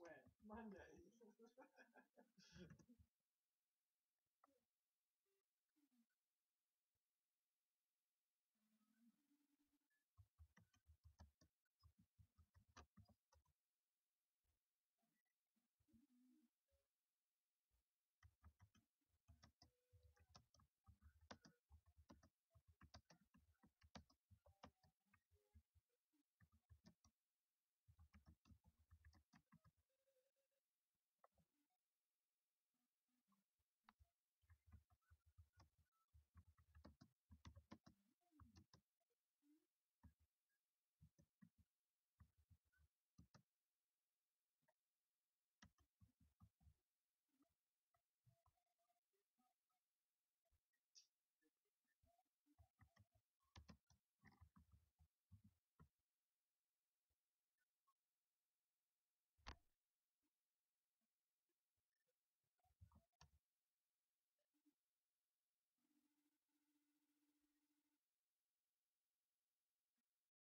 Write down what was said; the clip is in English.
when? Monday.